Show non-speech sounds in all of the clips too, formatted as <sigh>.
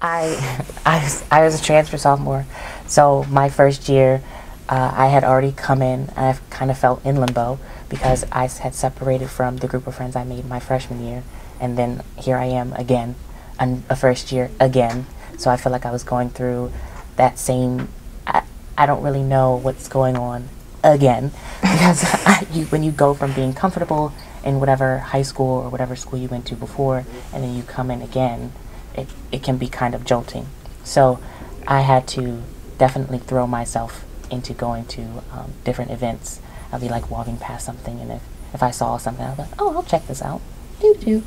I, I, was, I was a transfer sophomore, so my first year, uh, I had already come in. I kind of felt in limbo because I had separated from the group of friends I made my freshman year, and then here I am again, an, a first year again. So I feel like I was going through that same. I, I don't really know what's going on again <laughs> because I, you, when you go from being comfortable in whatever high school or whatever school you went to before, and then you come in again, it, it can be kind of jolting. So I had to definitely throw myself into going to um, different events. I'd be like walking past something, and if, if I saw something, I'd be like, oh, I'll check this out. Doo doo.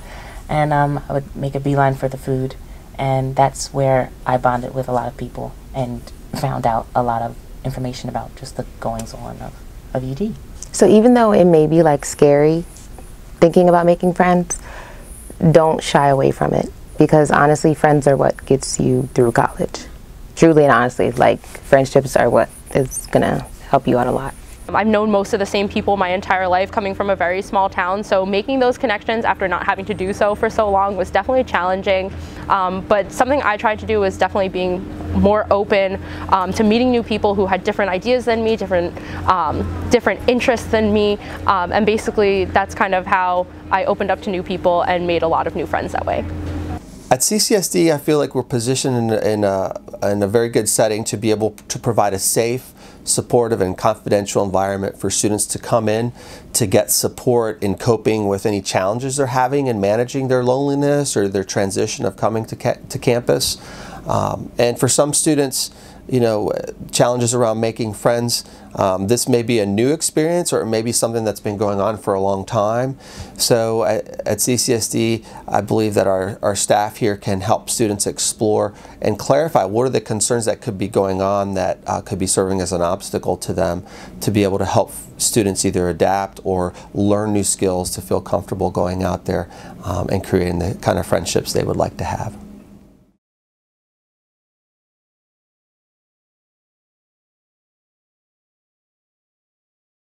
And um, I would make a beeline for the food, and that's where I bonded with a lot of people and found out a lot of information about just the goings on of, of UD. So even though it may be like scary thinking about making friends, don't shy away from it because honestly, friends are what gets you through college. Truly and honestly, like friendships are what is gonna help you out a lot. I've known most of the same people my entire life coming from a very small town, so making those connections after not having to do so for so long was definitely challenging. Um, but something I tried to do was definitely being more open um, to meeting new people who had different ideas than me, different um, different interests than me, um, and basically that's kind of how I opened up to new people and made a lot of new friends that way. At CCSD, I feel like we're positioned in a, in, a, in a very good setting to be able to provide a safe, supportive, and confidential environment for students to come in to get support in coping with any challenges they're having in managing their loneliness or their transition of coming to, ca- to campus. Um, and for some students, you know, challenges around making friends. Um, this may be a new experience or it may be something that's been going on for a long time. So at, at CCSD, I believe that our, our staff here can help students explore and clarify what are the concerns that could be going on that uh, could be serving as an obstacle to them to be able to help students either adapt or learn new skills to feel comfortable going out there um, and creating the kind of friendships they would like to have.